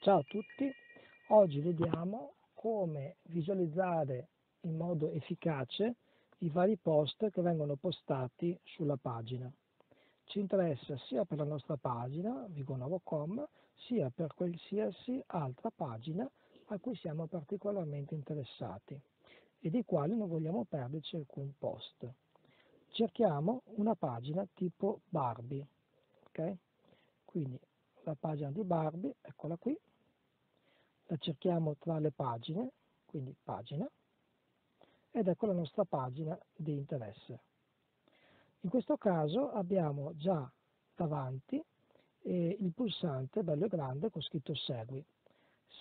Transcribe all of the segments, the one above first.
Ciao a tutti, oggi vediamo come visualizzare in modo efficace i vari post che vengono postati sulla pagina. Ci interessa sia per la nostra pagina vigonovo.com sia per qualsiasi altra pagina a cui siamo particolarmente interessati e dei quali non vogliamo perderci alcun post. Cerchiamo una pagina tipo Barbie, ok? Quindi la pagina di Barbie, eccola qui, la cerchiamo tra le pagine, quindi pagina, ed ecco la nostra pagina di interesse. In questo caso abbiamo già davanti eh, il pulsante bello e grande con scritto segui.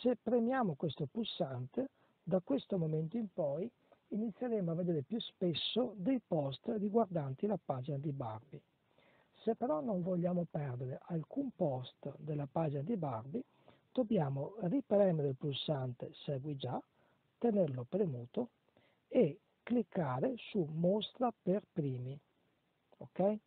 Se premiamo questo pulsante, da questo momento in poi inizieremo a vedere più spesso dei post riguardanti la pagina di Barbie. Se però non vogliamo perdere alcun post della pagina di Barbie, dobbiamo ripremere il pulsante Segui già, tenerlo premuto e cliccare su Mostra per primi. Ok?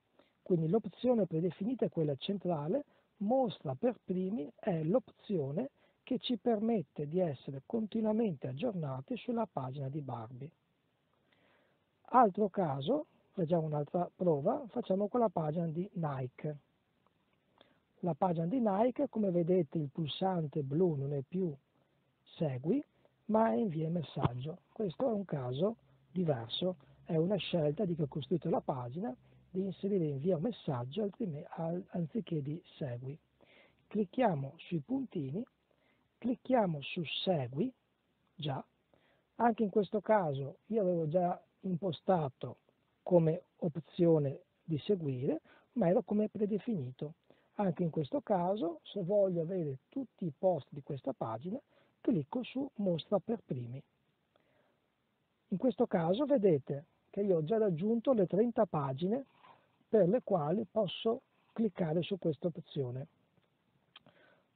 Quindi l'opzione predefinita è quella centrale, Mostra per primi è l'opzione che ci permette di essere continuamente aggiornati sulla pagina di Barbie. Altro caso, facciamo un'altra prova, facciamo con la pagina di Nike la pagina di Nike, come vedete il pulsante blu non è più segui, ma invia messaggio. Questo è un caso diverso, è una scelta di chi ha costruito la pagina di inserire invia messaggio anziché di segui. Clicchiamo sui puntini, clicchiamo su segui, già, anche in questo caso io avevo già impostato come opzione di seguire, ma era come predefinito. Anche in questo caso, se voglio avere tutti i post di questa pagina, clicco su Mostra per primi. In questo caso vedete che io ho già raggiunto le 30 pagine per le quali posso cliccare su questa opzione.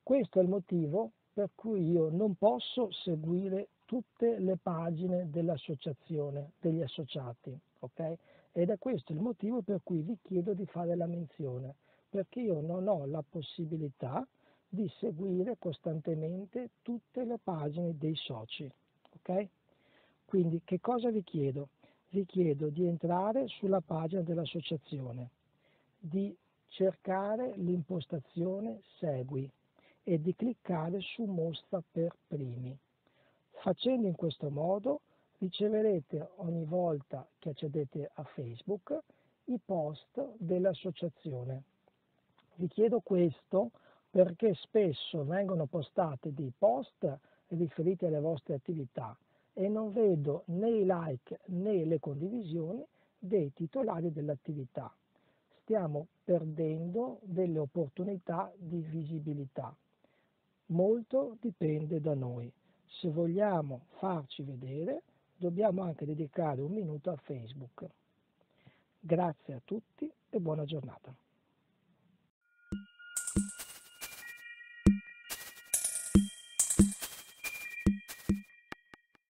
Questo è il motivo per cui io non posso seguire tutte le pagine dell'associazione, degli associati, ok? Ed è questo il motivo per cui vi chiedo di fare la menzione perché io non ho la possibilità di seguire costantemente tutte le pagine dei soci. Ok? Quindi che cosa vi chiedo? Vi chiedo di entrare sulla pagina dell'associazione, di cercare l'impostazione Segui e di cliccare su Mostra per primi. Facendo in questo modo riceverete ogni volta che accedete a Facebook i post dell'associazione vi chiedo questo perché spesso vengono postati dei post riferiti alle vostre attività e non vedo né i like né le condivisioni dei titolari dell'attività. Stiamo perdendo delle opportunità di visibilità. Molto dipende da noi. Se vogliamo farci vedere, dobbiamo anche dedicare un minuto a Facebook. Grazie a tutti e buona giornata.